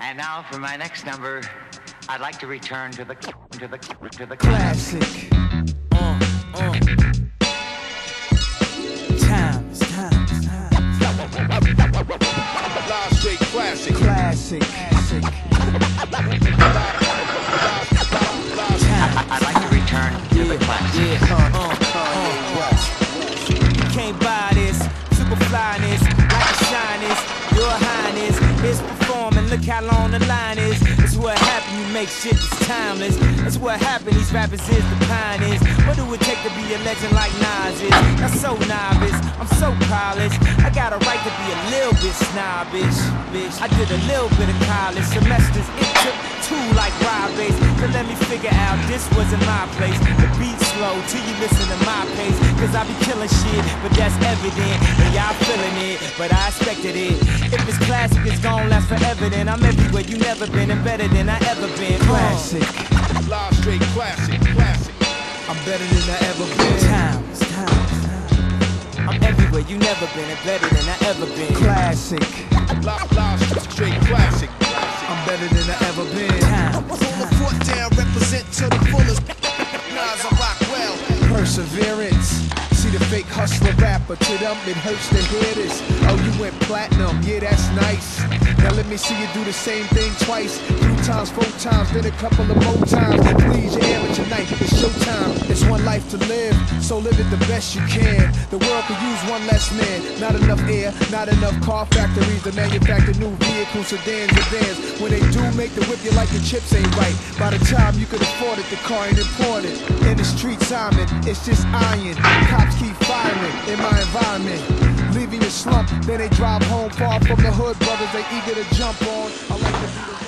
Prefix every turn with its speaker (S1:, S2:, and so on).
S1: And now for my next number, I'd like to return to the to the to the
S2: Classic. Uh, uh.
S3: Live straight classic.
S2: Classic. Classic.
S1: I'd like to return to the classics.
S2: Yeah, uh, uh, Look how long the line is. It's what happened. You make shit that's timeless. That's what happened. These rappers is the pioneers. What do it take to be a legend like Nas is? That's so novice. I'm so polished. I got a right to be a little bit snobbish, bitch. I did a little bit of college semesters. It took two like Robbie's to let me figure out this wasn't my place. The beat's slow till you listen to my pace. Cause I be killing shit, but that's evident. And y'all feeling it, but I expected it. If it's classic, it's gon' last forever. Then I'm everywhere you never been and better than I ever been. Classic.
S3: Live straight classic. Classic.
S2: I'm better than I ever been. Times, times, times. I'm everywhere you never been and better than I ever been. Classic.
S3: Live, live straight classic. Classic.
S2: I'm better than I ever been. Times,
S4: Pull the foot down, represent to the fullest.
S2: Perseverance. See the fake hustler rapper, to them it hurts to hear this. Oh, you went platinum, yeah, that's nice. Now let me see you do the same thing twice. Three times, four times, then a couple of more times. Please, with your amateur night, it's showtime. It's one life to live, so live it the best you can. The world could use one less man. Not enough air, not enough car factories to manufacture new vehicles, sedans, and vans. When they do make the whip, you like the chips ain't right. By the time you could afford it, the car ain't imported. In the streets, Simon, it's just iron. Cops keep firing then they drive home far from the hood, brothers they eager to jump on. I like to